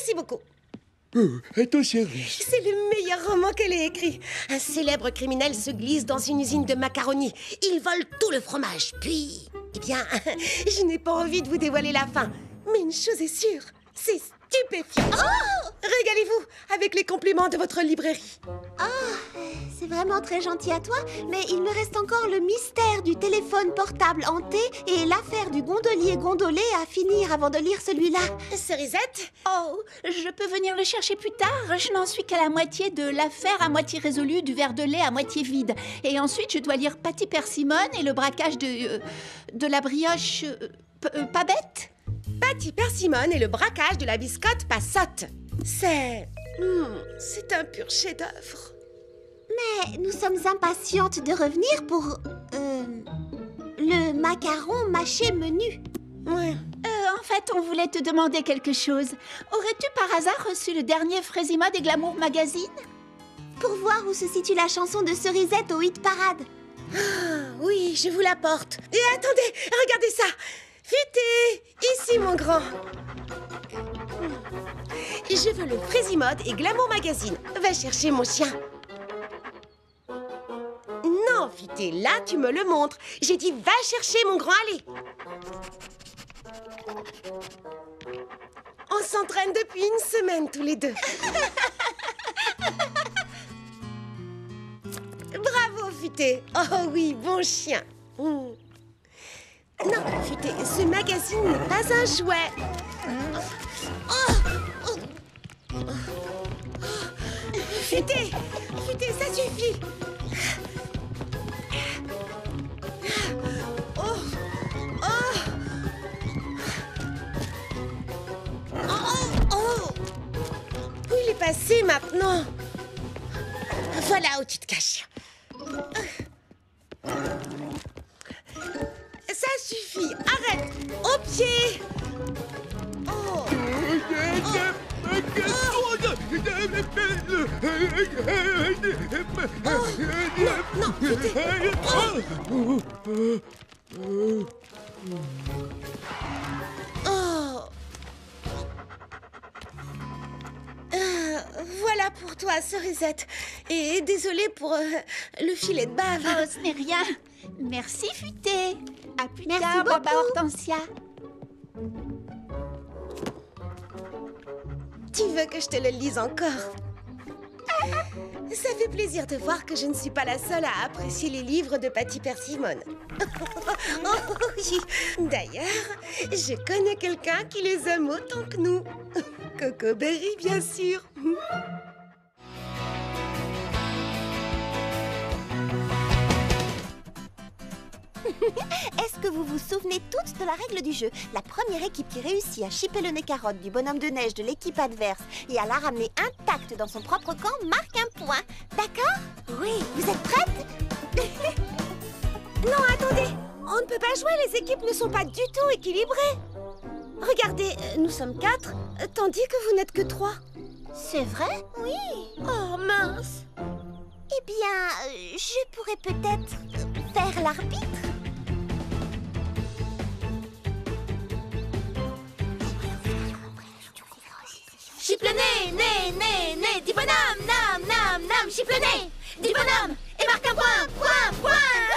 Merci beaucoup. Oh, à ton service. C'est le meilleur roman qu'elle ait écrit. Un célèbre criminel se glisse dans une usine de macaroni. Il vole tout le fromage. Puis, eh bien, je n'ai pas envie de vous dévoiler la fin. Mais une chose est sûre, c'est stupéfiant. Oh Régalez-vous avec les compliments de votre librairie. C'est vraiment très gentil à toi, mais il me reste encore le mystère du téléphone portable hanté et l'affaire du gondolier gondolé à finir avant de lire celui-là. Cerisette Oh, je peux venir le chercher plus tard. Je n'en suis qu'à la moitié de l'affaire à moitié résolue du verre de lait à moitié vide. Et ensuite, je dois lire Patty Persimmon et le braquage de, euh, de la brioche euh, euh, pas bête? Patty Persimmon et le braquage de la biscotte passotte. C'est... hmm, c'est un pur chef-d'œuvre. Mais nous sommes impatientes de revenir pour... euh, le macaron mâché menu. Ouais. Euh, en fait, on voulait te demander quelque chose. Aurais-tu par hasard reçu le dernier Frésima des Glamour Magazine? Pour voir où se situe la chanson de Cerisette au hit parade. Ah, oui, je vous l'apporte. Et attendez, regardez ça. Futé, ici mon grand. Je veux le Frésimode et Glamour Magazine. Va chercher mon chien. Non, Futé, là tu me le montres. J'ai dit va chercher mon grand allez. On s'entraîne depuis une semaine tous les deux. Bravo, Futé. Oh oui, bon chien. Mm. Non, Futé, ce magazine n'est pas un jouet. Oh, Futé, Futé, ça suffit. Oh, oh. Oh, oh. Où il est passé maintenant? Voilà où tu te caches. Ça suffit, arrête. Au pied. Oh non, Oh Euh, Voilà pour toi, Cerisette. Et désolée pour euh, le filet de bave. Oh, ce n'est rien. Merci, Futé. À plus Merci tard, Baba. Hortensia. Tu veux que je te le lise encore? Ça fait plaisir de voir que je ne suis pas la seule à apprécier les livres de Patty Persimmon. Oh, oui. D'ailleurs, je connais quelqu'un qui les aime autant que nous. Coco Berry, bien sûr. Est-ce que vous vous souvenez toutes de la règle du jeu? La première équipe qui réussit à chipper le nez carotte du bonhomme de neige de l'équipe adverse et à la ramener intacte dans son propre camp marque un point. D'accord? Oui, vous êtes prêtes Non, attendez On ne peut pas jouer, les équipes ne sont pas du tout équilibrées. Regardez, nous sommes quatre, tandis que vous n'êtes que trois. C'est vrai? Oui. Oh, mince Eh bien, euh, je pourrais peut-être faire l'arbitre? Chipe le nez, nez, nez, nez du bonhomme, nam, nam, nam, chipe le nez du bonhomme et marque un point, point, point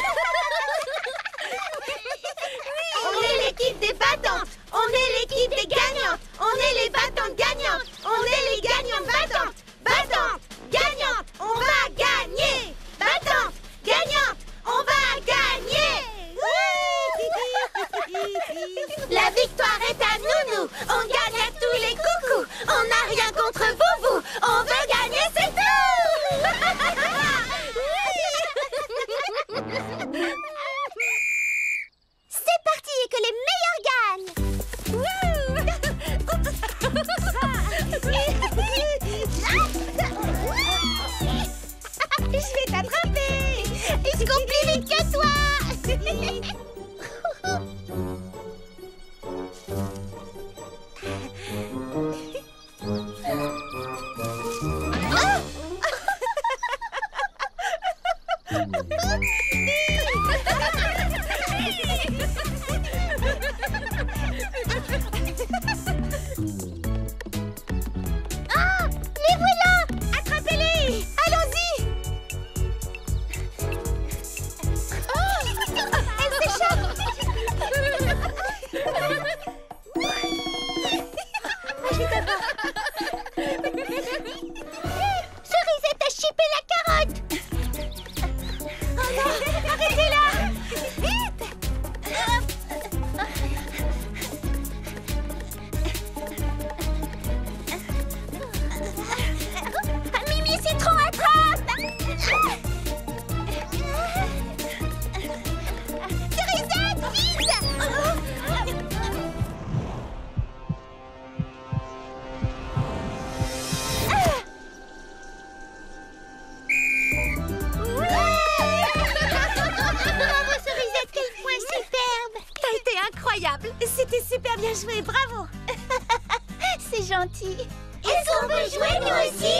gentil. Est-ce qu'on peut jouer nous aussi?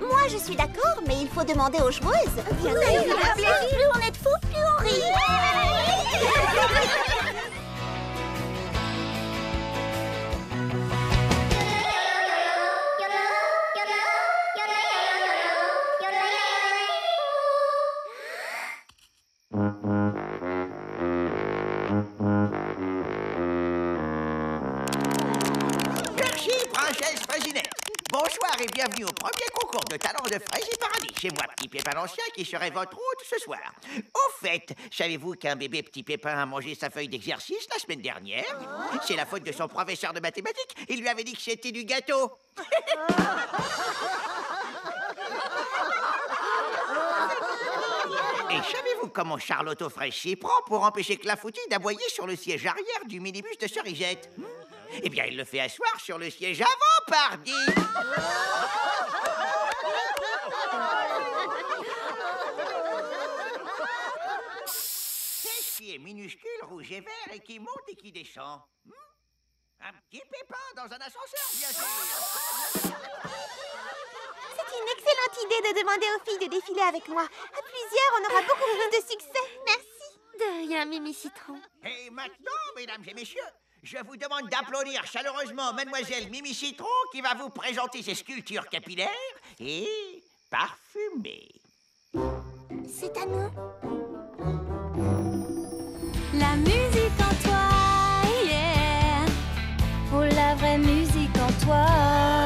Moi je suis d'accord, mais il faut demander aux joueuses. Sûr, Plus on est de fous, plus on rit. Merci, Bonsoir et bienvenue au premier concours de talent de Fraisier Paradis. C'est moi, Petit Pépin l'Ancien, qui serai votre hôte ce soir. Au fait, savez-vous qu'un bébé Petit Pépin a mangé sa feuille d'exercice la semaine dernière? C'est la faute de son professeur de mathématiques. Il lui avait dit que c'était du gâteau. Et savez-vous comment Charlotte Fraîche s'y prend pour empêcher Clafoutis d'aboyer sur le siège arrière du minibus de Cerisette? Eh bien, il le fait asseoir sur le siège avant, pardi Qu'est-ce qui est minuscule, rouge et vert et qui monte et qui descend Hmm? Un petit pépin dans un ascenseur, bien sûr C'est une excellente idée de demander aux filles de défiler avec moi. À plusieurs, on aura beaucoup plus de succès. Merci. De rien, Mimi Citron. Et maintenant, mesdames et messieurs, je vous demande d'applaudir chaleureusement mademoiselle Mimi Citron qui va vous présenter ses sculptures capillaires et parfumées. C'est à nous. La musique en toi, yeah. Oh, la vraie musique en toi.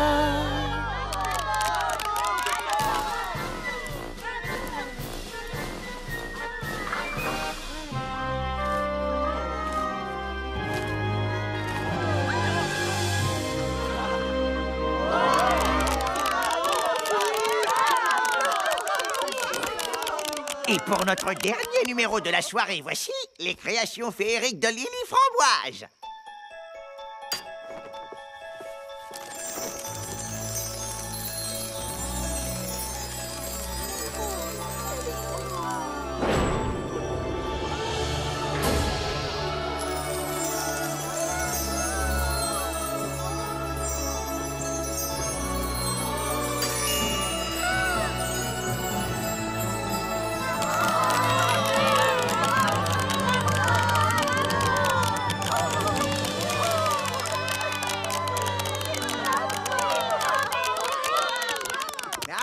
Pour notre dernier numéro de la soirée, voici les créations féeriques de Lily Framboise.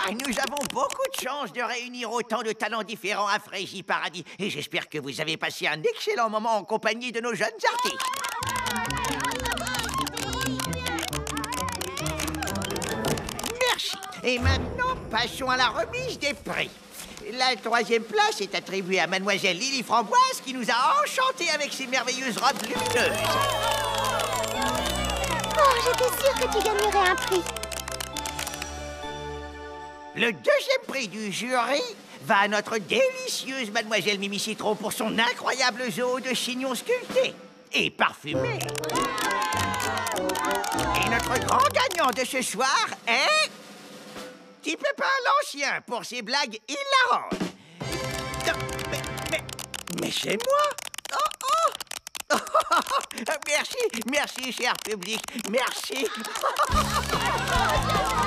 Ah, nous avons beaucoup de chance de réunir autant de talents différents à Frégie Paradis. Et j'espère que vous avez passé un excellent moment en compagnie de nos jeunes artistes. Merci. Et maintenant, passons à la remise des prix. La troisième place est attribuée à Mademoiselle Lily Framboise qui nous a enchantés avec ses merveilleuses robes lumineuses. Oh, j'étais sûre que tu gagnerais un prix. Le deuxième prix du jury va à notre délicieuse Mademoiselle Mimi Citron pour son incroyable zoo de chignons sculptés et parfumés. Et notre grand gagnant de ce soir est... Petit Pépin l'Ancien pour ses blagues hilarantes. Mais, mais, mais c'est moi Oh, oh Merci, merci, cher public, merci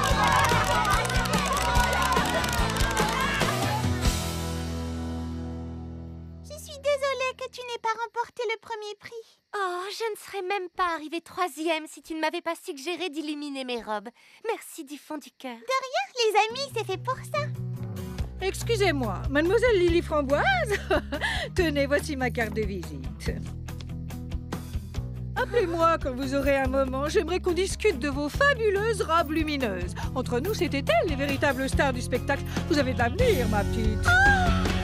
ne serais même pas arrivée troisième si tu ne m'avais pas suggéré d'illuminer mes robes. Merci du fond du cœur. Les amis, c'est fait pour ça. Excusez-moi, mademoiselle Lily Framboise Tenez, voici ma carte de visite. Appelez-moi quand vous aurez un moment. J'aimerais qu'on discute de vos fabuleuses robes lumineuses. Entre nous, c'était elles les véritables stars du spectacle. Vous avez de l'avenir, ma petite.